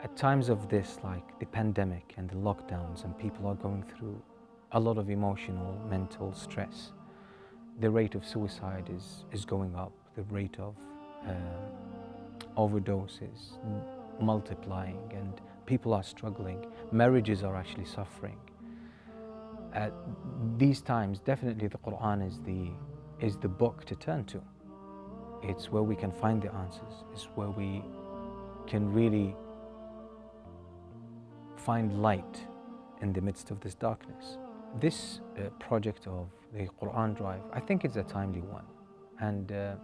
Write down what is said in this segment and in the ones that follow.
At times of this, like the pandemic and the lockdowns, and people are going through a lot of emotional, mental stress, the rate of suicide is, is going up, the rate of uh, overdoses multiplying, and people are struggling, marriages are actually suffering. At these times, definitely the Quran is the, is the book to turn to. It's where we can find the answers, it's where we can really find light in the midst of this darkness. This uh, project of the Quran Drive, I think it's a timely one. And uh,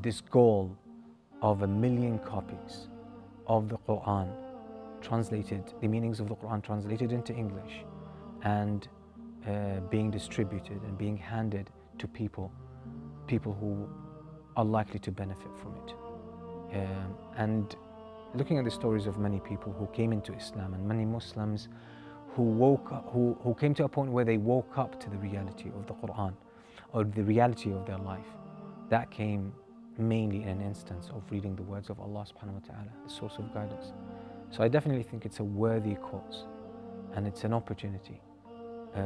this goal of a million copies of the Quran translated, the meanings of the Quran translated into English and uh, being distributed and being handed to people, people who are likely to benefit from it. Um, and looking at the stories of many people who came into Islam and many Muslims who woke up, who, who came to a point where they woke up to the reality of the Quran or the reality of their life. That came mainly in an instance of reading the words of Allah subhanahu wa ta'ala, the source of guidance. So I definitely think it's a worthy cause and it's an opportunity uh,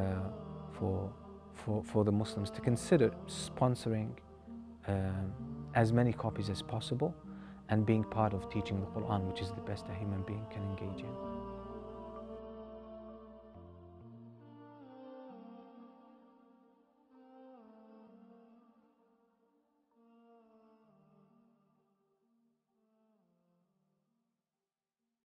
for, for, for the Muslims to consider sponsoring uh, as many copies as possible and being part of teaching the Quran, which is the best a human being can engage in.